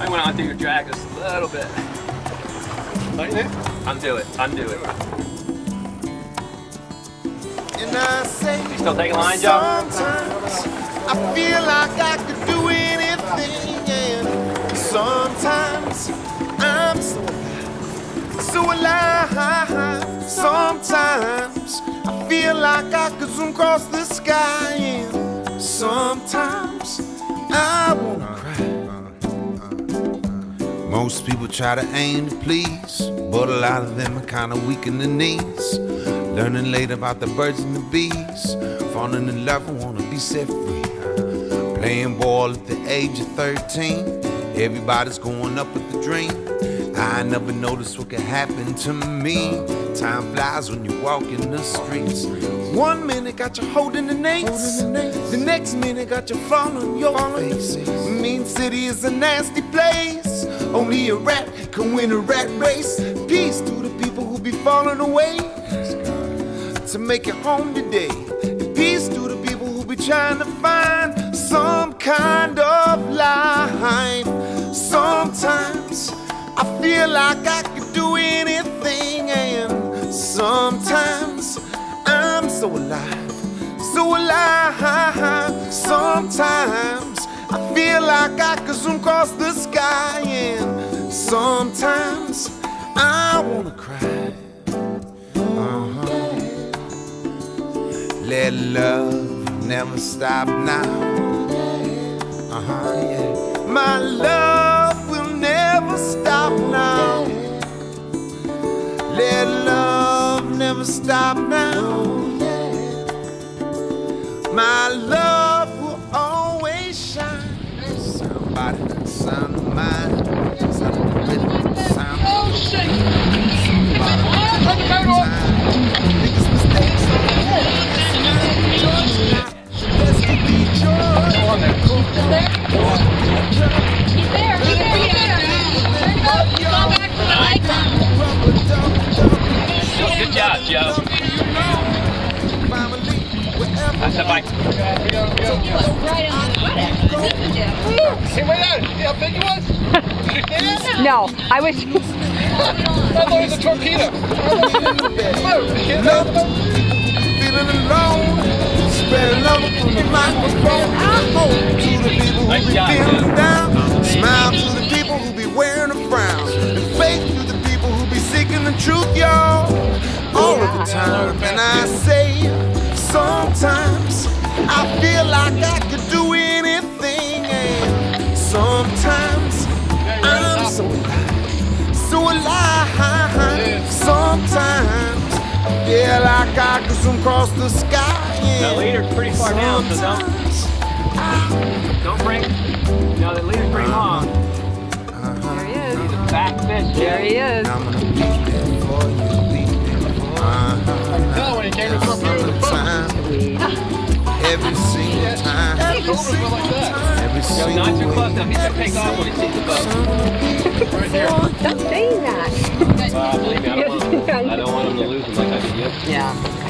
Might want to undo your drag just a little bit. Tighten it. Undo it. Undo it. And I say You still taking line, Joe? sometimes I feel like I could do anything and sometimes I'm so alive, so alive. Sometimes I feel like I could zoom across the sky and sometimes Most people try to aim to please, but a lot of them are kinda weak in the knees. Learning late about the birds and the bees, falling in love and wanna be set free. Playing ball at the age of 13, everybody's going up with the dream. I never noticed what could happen to me. Time flies when you walk in the streets. One minute got you holding the nates, the next minute got you falling your face. Mean City is a nasty place. A rat can win a rat race. Peace to the people who be falling away to make it home today. Peace to the people who be trying to find some kind of life. Sometimes I feel like I could do anything, and sometimes I'm so alive, so alive. Sometimes I feel like I could zoom across the sky, and sometimes I wanna cry. Let love never stop now. Uh huh, yeah. My love will never stop now. Let love never stop now. My love will always shine. Somebody, sound He's there, he's there, he's there! There you go, go back to the icon! Rubber dub dub. Good job, Joe. Family, wherever That's the bike. You look right on the This is it. Hey, wait out. See how big it was? Did you see it? No, I wish. I thought it was a torpedo. Whoa, you can't Love have feeling alone. Spread love truth, y'all. All of the time. And I say, sometimes I feel like I could do anything. And sometimes I'm so alive, so alive. Sometimes I feel like I could zoom across the sky. The leader's pretty far down, so don't don't bring. No, the leader's pretty long. There he is. He's Back fish, There he is. That. every Joe, single not too close. Now he's gonna take off when he sees the boat. Right here. Stop saying that. Believe me, I don't want him, I don't want him to lose him like I did yesterday. Yeah.